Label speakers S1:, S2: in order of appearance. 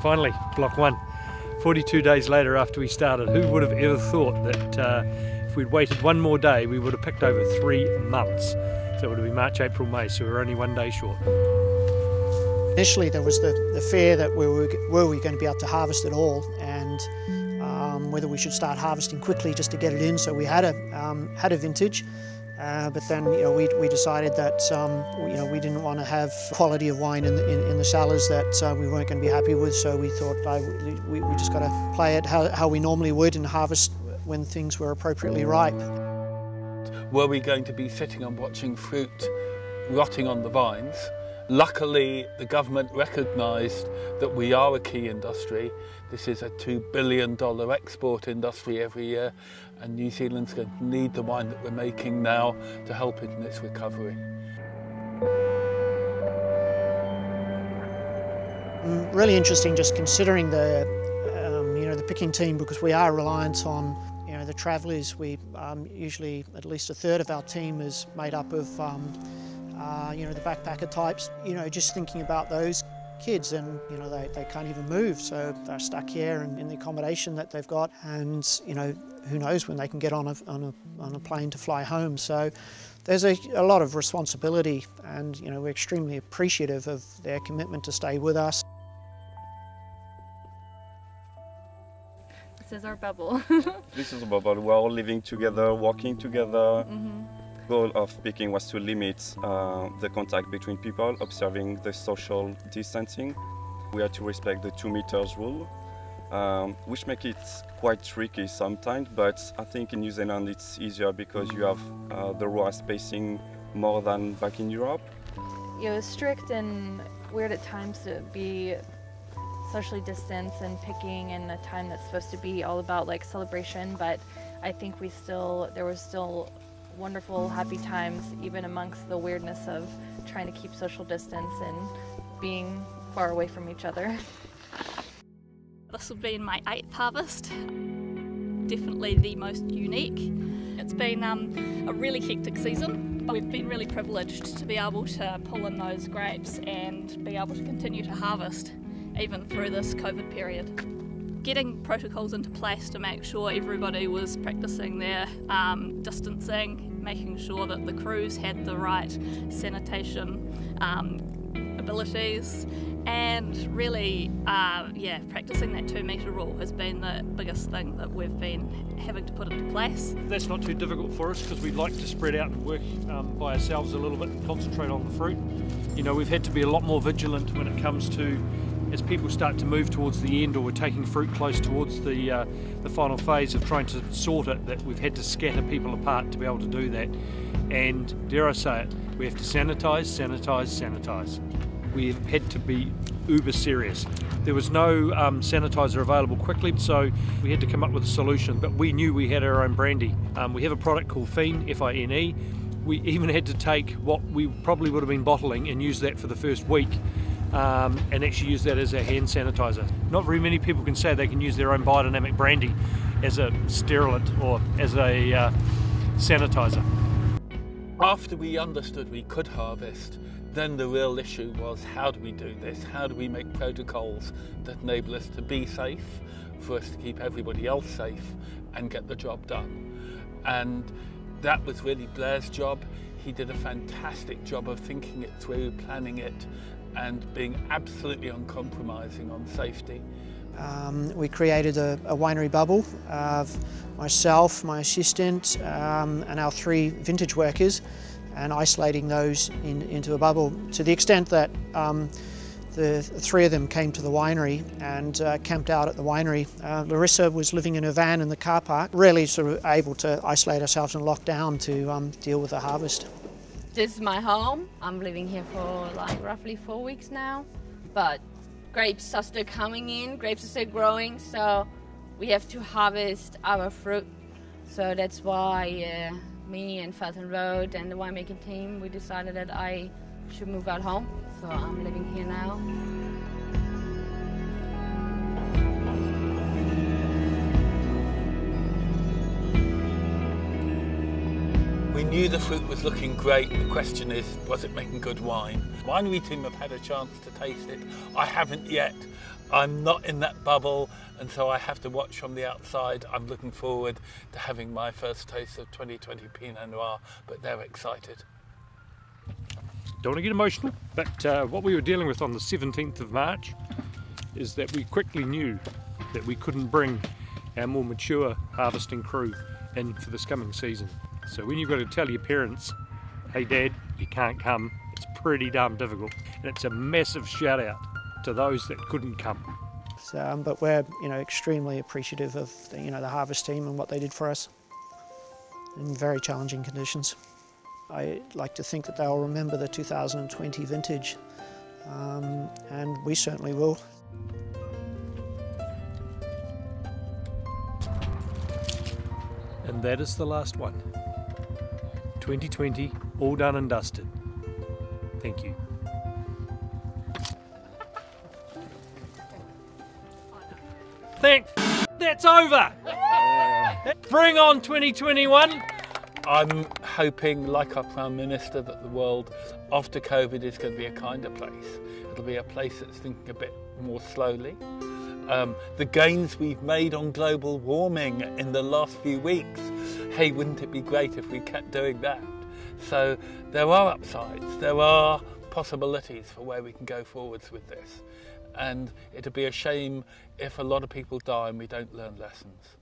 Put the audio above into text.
S1: finally, block one. 42 days later after we started, who would have ever thought that uh, if we'd waited one more day, we would have picked over three months. So it would have been March, April, May, so we we're only one day short.
S2: Initially, there was the, the fear that we were, were we going to be able to harvest it all, and um, whether we should start harvesting quickly just to get it in. So we had a um, had a vintage. Uh, but then, you know, we, we decided that, um, you know, we didn't want to have quality of wine in, in, in the cellars that uh, we weren't going to be happy with. So we thought uh, we, we just got to play it how, how we normally would and harvest when things were appropriately ripe.
S3: Were we going to be sitting and watching fruit rotting on the vines? Luckily, the government recognised that we are a key industry. This is a $2 billion export industry every year, and New Zealand's going to need the wine that we're making now to help it in its recovery.
S2: Really interesting just considering the, um, you know, the picking team because we are reliant on you know, the travellers. We um, usually, at least a third of our team is made up of um, uh, you know, the backpacker types. You know, just thinking about those kids and, you know, they, they can't even move. So they're stuck here in, in the accommodation that they've got. And, you know, who knows when they can get on a, on a, on a plane to fly home. So there's a, a lot of responsibility and, you know, we're extremely appreciative of their commitment to stay with us.
S4: This is our bubble.
S5: this is a bubble. We're all living together, working together. Mm -hmm goal of picking was to limit uh, the contact between people, observing the social distancing. We had to respect the two meters rule, um, which makes it quite tricky sometimes, but I think in New Zealand it's easier because you have uh, the raw spacing more than back in Europe.
S4: It was strict and weird at times to be socially distanced and picking in a time that's supposed to be all about like celebration, but I think we still, there was still wonderful, happy times, even amongst the weirdness of trying to keep social distance and being far away from each other.
S6: This will be my eighth harvest, definitely the most unique. It's been um, a really hectic season. We've been really privileged to be able to pull in those grapes and be able to continue to harvest even through this COVID period getting protocols into place to make sure everybody was practicing their um, distancing, making sure that the crews had the right sanitation um, abilities, and really, uh, yeah, practicing that two metre rule has been the biggest thing that we've been having to put into place.
S1: That's not too difficult for us because we'd like to spread out and work um, by ourselves a little bit and concentrate on the fruit. You know, we've had to be a lot more vigilant when it comes to as people start to move towards the end or we're taking fruit close towards the, uh, the final phase of trying to sort it, that we've had to scatter people apart to be able to do that. And dare I say it, we have to sanitise, sanitise, sanitise. We've had to be uber serious. There was no um, sanitizer available quickly, so we had to come up with a solution. But we knew we had our own brandy. Um, we have a product called Fine, F-I-N-E. We even had to take what we probably would have been bottling and use that for the first week um, and actually use that as a hand sanitizer. Not very many people can say they can use their own biodynamic brandy as a sterilant or as a uh, sanitizer.
S3: After we understood we could harvest, then the real issue was how do we do this? How do we make protocols that enable us to be safe, for us to keep everybody else safe and get the job done? And that was really Blair's job. He did a fantastic job of thinking it through, planning it, and being absolutely uncompromising on safety.
S2: Um, we created a, a winery bubble of myself, my assistant um, and our three vintage workers and isolating those in, into a bubble to the extent that um, the three of them came to the winery and uh, camped out at the winery. Uh, Larissa was living in her van in the car park, really sort of able to isolate ourselves and lock down to um, deal with the harvest.
S7: This is my home. I'm living here for like roughly four weeks now. But grapes are still coming in, grapes are still growing, so we have to harvest our fruit. So that's why uh, me and Felton Road and the winemaking team, we decided that I should move out home. So I'm living here now.
S3: Knew the fruit was looking great. The question is, was it making good wine? Winery team have had a chance to taste it. I haven't yet. I'm not in that bubble, and so I have to watch from the outside. I'm looking forward to having my first taste of 2020 Pinot Noir, but they're excited.
S1: Don't want to get emotional, but uh, what we were dealing with on the 17th of March is that we quickly knew that we couldn't bring our more mature harvesting crew in for this coming season. So when you've got to tell your parents, hey dad, you can't come, it's pretty damn difficult. And it's a massive shout out to those that couldn't come.
S2: Um, but we're you know extremely appreciative of the, you know the harvest team and what they did for us in very challenging conditions. I like to think that they'll remember the 2020 vintage, um, and we certainly will.
S1: And that is the last one. 2020, all done and dusted. Thank you. Thank. That's over. Bring on 2021.
S3: I'm hoping, like our Prime Minister, that the world after COVID is going to be a kinder place. It'll be a place that's thinking a bit more slowly. Um, the gains we've made on global warming in the last few weeks, hey, wouldn't it be great if we kept doing that? So there are upsides, there are possibilities for where we can go forwards with this. And it'd be a shame if a lot of people die and we don't learn lessons.